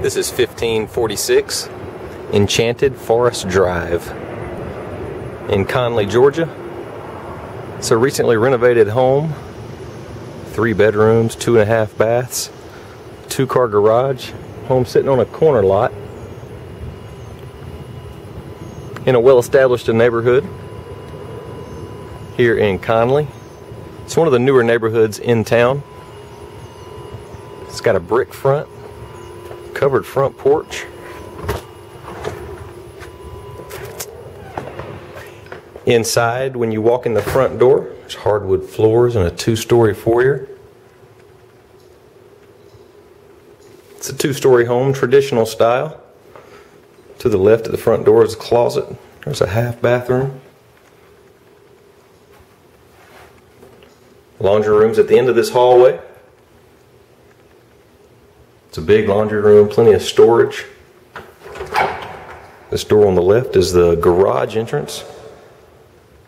This is 1546 Enchanted Forest Drive in Conley, Georgia. It's a recently renovated home. Three bedrooms, two and a half baths, two car garage. Home sitting on a corner lot in a well established neighborhood here in Conley. It's one of the newer neighborhoods in town. It's got a brick front, covered front porch. Inside, when you walk in the front door, there's hardwood floors and a two-story foyer. It's a two-story home, traditional style. To the left of the front door is a closet. There's a half bathroom. Laundry room's at the end of this hallway. It's a big laundry room, plenty of storage. This door on the left is the garage entrance.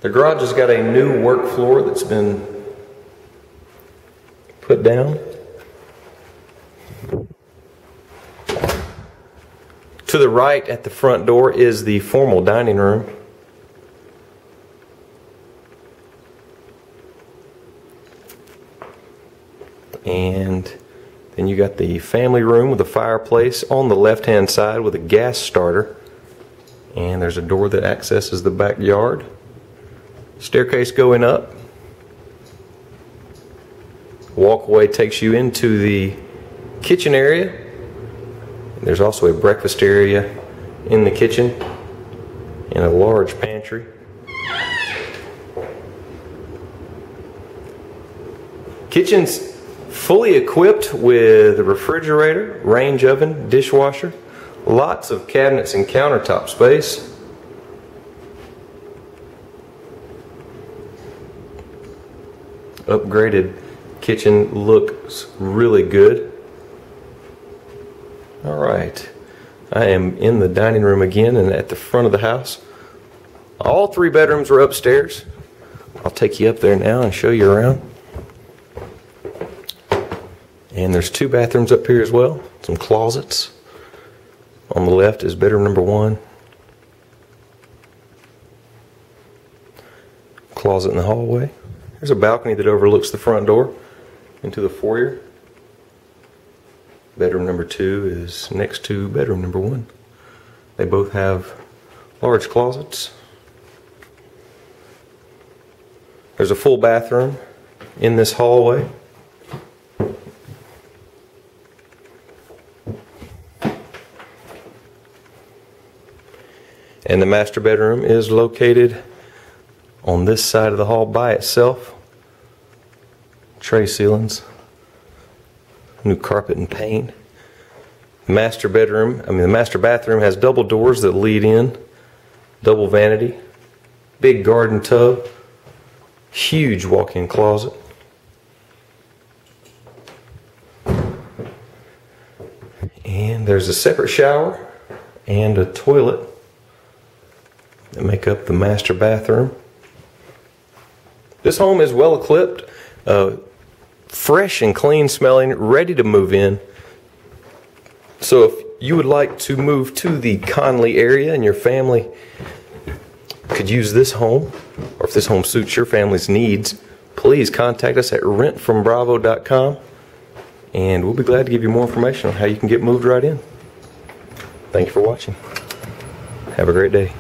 The garage has got a new work floor that's been put down. To the right at the front door is the formal dining room. And then you got the family room with a fireplace on the left hand side with a gas starter. And there's a door that accesses the backyard. Staircase going up. Walkway takes you into the kitchen area. There's also a breakfast area in the kitchen and a large pantry. Kitchen's fully equipped with a refrigerator, range oven, dishwasher, lots of cabinets and countertop space. upgraded kitchen looks really good. All right, I am in the dining room again and at the front of the house. All three bedrooms are upstairs. I'll take you up there now and show you around. And there's two bathrooms up here as well, some closets. On the left is bedroom number one. Closet in the hallway. There's a balcony that overlooks the front door into the foyer. Bedroom number two is next to bedroom number one. They both have large closets. There's a full bathroom in this hallway. And the master bedroom is located on this side of the hall by itself. Tray ceilings, new carpet and paint. Master bedroom, I mean, the master bathroom has double doors that lead in, double vanity, big garden tub, huge walk in closet. And there's a separate shower and a toilet that make up the master bathroom. This home is well equipped, uh, fresh and clean smelling, ready to move in. So if you would like to move to the Conley area and your family could use this home, or if this home suits your family's needs, please contact us at rentfrombravo.com and we'll be glad to give you more information on how you can get moved right in. Thank you for watching. Have a great day.